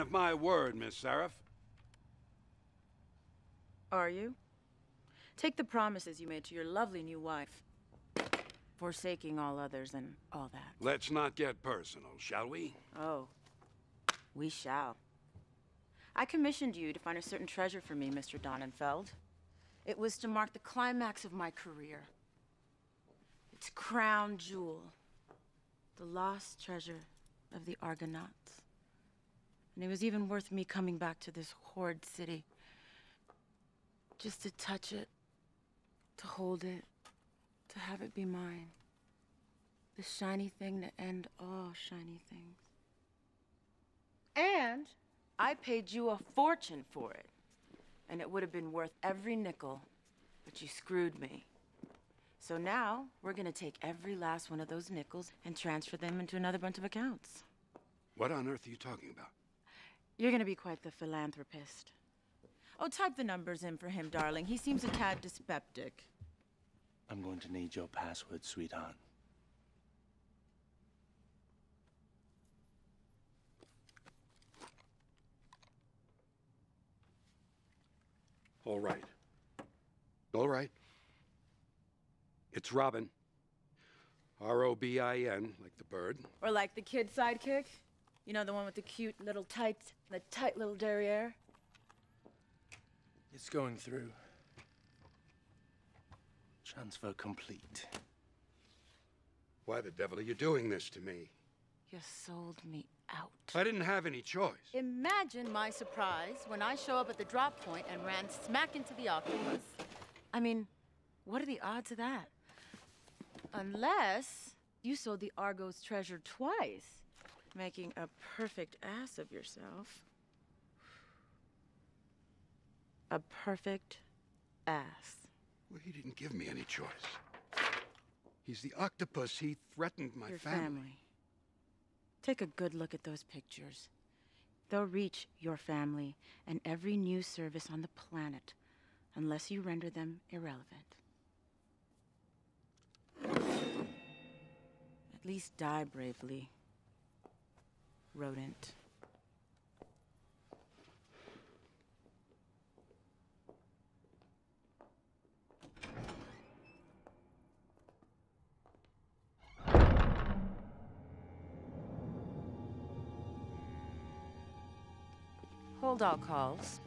of my word, Miss Saref. Are you? Take the promises you made to your lovely new wife. Forsaking all others and all that. Let's not get personal, shall we? Oh. We shall. I commissioned you to find a certain treasure for me, Mr. Donnenfeld. It was to mark the climax of my career. Its crown jewel. The lost treasure of the Argonauts. And it was even worth me coming back to this horrid city. Just to touch it, to hold it, to have it be mine. The shiny thing to end all shiny things. And I paid you a fortune for it. And it would have been worth every nickel, but you screwed me. So now, we're gonna take every last one of those nickels and transfer them into another bunch of accounts. What on earth are you talking about? You're gonna be quite the philanthropist. Oh, type the numbers in for him, darling. He seems a tad dyspeptic. I'm going to need your password, sweetheart. All right. All right. It's Robin. R O B I N, like the bird. Or like the kid sidekick. You know, the one with the cute little tights, the tight little derriere. It's going through. Transfer complete. Why the devil are you doing this to me? You sold me out. I didn't have any choice. Imagine my surprise when I show up at the drop point and ran smack into the octopus. I mean, what are the odds of that? Unless you sold the Argos treasure twice, making a perfect ass of yourself. A perfect ass. Well, he didn't give me any choice. He's the octopus. He threatened my Your family. family. Take a good look at those pictures. They'll reach your family and every news service on the planet unless you render them irrelevant. At least die bravely, rodent. Hold all calls.